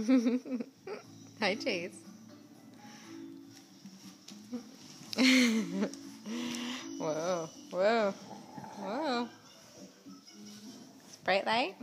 Hi, Chase. whoa, whoa, whoa. Bright light?